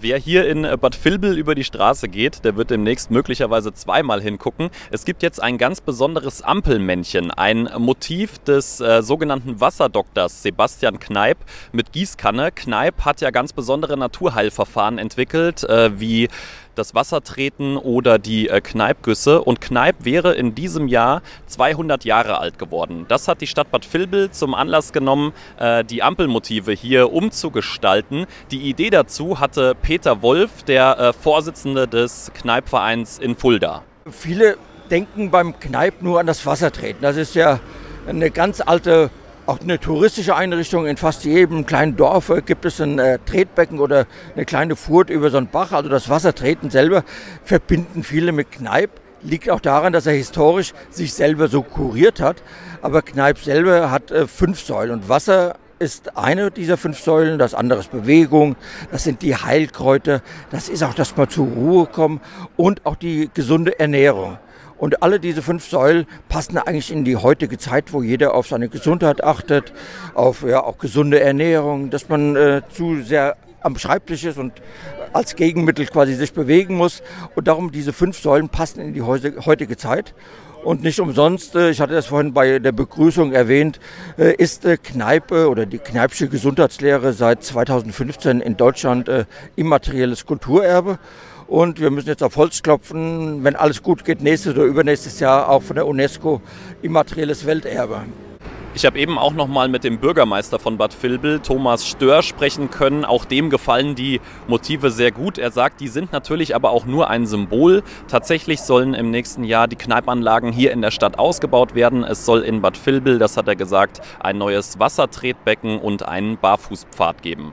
Wer hier in äh, Bad Vilbel über die Straße geht, der wird demnächst möglicherweise zweimal hingucken. Es gibt jetzt ein ganz besonderes Ampelmännchen, ein Motiv des äh, sogenannten Wasserdoktors Sebastian Kneip mit Gießkanne. Kneip hat ja ganz besondere Naturheilverfahren entwickelt, äh, wie das Wassertreten oder die äh, Kneipgüsse. Und Kneip wäre in diesem Jahr 200 Jahre alt geworden. Das hat die Stadt Bad Vilbel zum Anlass genommen, äh, die Ampelmotive hier umzugestalten. Die Idee dazu hatte Peter Wolf, der äh, Vorsitzende des Kneipvereins in Fulda. Viele denken beim Kneip nur an das Wassertreten. Das ist ja eine ganz alte auch eine touristische Einrichtung. In fast jedem kleinen Dorf gibt es ein äh, Tretbecken oder eine kleine Furt über so einen Bach. Also das Wassertreten selber verbinden viele mit Kneipp. Liegt auch daran, dass er historisch sich selber so kuriert hat. Aber Kneipp selber hat äh, fünf Säulen und Wasser ist eine dieser fünf Säulen, das andere ist Bewegung, das sind die Heilkräuter, das ist auch das mal zur Ruhe kommen und auch die gesunde Ernährung. Und alle diese fünf Säulen passen eigentlich in die heutige Zeit, wo jeder auf seine Gesundheit achtet, auf ja, auch gesunde Ernährung, dass man äh, zu sehr am Schreibtisch ist und als Gegenmittel quasi sich bewegen muss. Und darum diese fünf Säulen passen in die heutige Zeit. Und nicht umsonst, äh, ich hatte das vorhin bei der Begrüßung erwähnt, äh, ist äh, Kneipe oder die Kneipsche Gesundheitslehre seit 2015 in Deutschland immaterielles Kulturerbe. Und wir müssen jetzt auf Holz klopfen, wenn alles gut geht, nächstes oder übernächstes Jahr auch von der UNESCO immaterielles Welterbe. Ich habe eben auch noch mal mit dem Bürgermeister von Bad Vilbel, Thomas Stör, sprechen können. Auch dem gefallen die Motive sehr gut. Er sagt, die sind natürlich aber auch nur ein Symbol. Tatsächlich sollen im nächsten Jahr die Kneipanlagen hier in der Stadt ausgebaut werden. Es soll in Bad Vilbel, das hat er gesagt, ein neues Wassertretbecken und einen Barfußpfad geben.